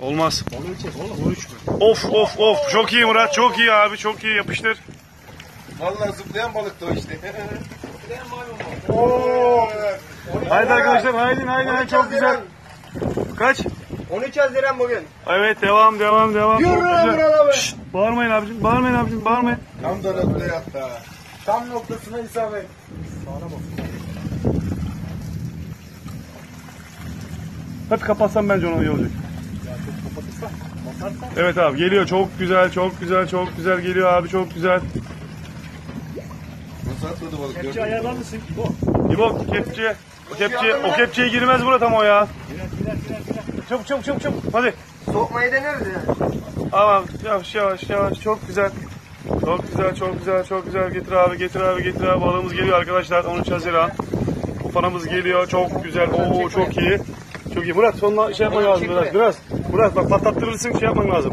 Olmaz. Balığı çek oğlum 13 mü? Of of of. Çok iyi Murat. Çok iyi abi. Çok iyi. Yapıştır. Vallahi zıplayan balıktı o işte. Oo. Haydi arkadaşlar. Haydi haydi. haydi. Çok güzel. Kaç? 13 Haziran bugün. Evet devam devam devam. Yürü. Murat abi. Şşt, bağırmayın abicim. Bağırmayın abicim. Bağırmayın. Tam da nokta yaptı ha. Tam noktasına isabet. Sağına bak. Hadi kapatsam bence onu iyi olacak. Kapatırsa. Basarsa. Evet abi geliyor. Çok güzel. Çok güzel. Çok güzel geliyor abi. Çok güzel. Nasıl atladı balık Kepçe mısın? Bu. İbo kepçeye. O kepçeye, o kepçeye girmez Murat ama o ya. Girer girer girer girer. Çabuk çabuk çabuk çabuk. Hadi. Sokmayı deneriz yani. Tamam yavaş yavaş yavaş çok güzel. Çok güzel çok güzel çok güzel getir abi getir abi getir abi balığımız geliyor arkadaşlar 13 Haziran. Ufanamız geliyor çok güzel oo çok iyi. Çok iyi Murat sonuna şey yapman lazım biraz biraz. Murat bak patlattırırsın şey yapman lazım.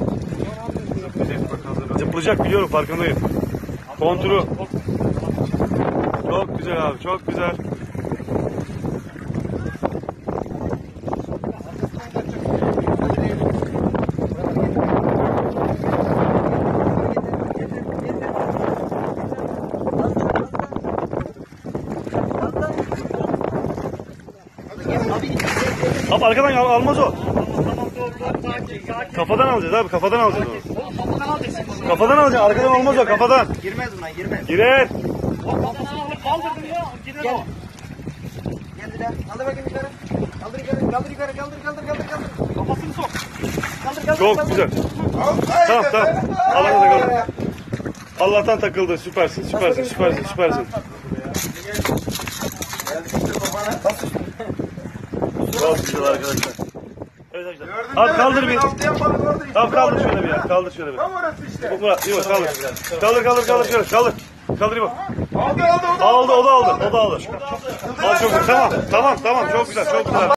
Zıplayacak biliyorum farkındayım. Konturu. Çok güzel abi çok güzel. Abi arkadan al- almaz o. Kafadan alacağız abi kafadan alacağız onu. Kafadan alacaksın. Kafadan alacağız arkadan olmaz o kafadan. Girmez buna girmez. Girer. Kafadan alıp kaldırdın ya. Gider o. Gel bir daha. Kaldır bakayım yukarı. Kaldır yukarı. Kaldır yukarı. Kaldır kaldır kaldır kaldır. Kafasını sok. Kaldır kaldır. Çok kaldır. güzel. Tamam tamam. Allah'tan takıldı. Allah'tan takıldı. Süpersin süpersin süpersin süpersin. Çok güzel arkadaşlar. Arkadaşlar. Abi kaldır bir. Tamam kaldır şöyle bir ya. Kaldır şöyle bir. Tam orası işte. Bu Murat, iyi bak kaldır. Kaldır kaldır kaldır şöyle kaldır. Kaldır iyi bak. Aldı aldı o da. Aldı o da aldı. O da aldı. Al çok güzel. Tamam tamam tamam çok güzel çok güzel.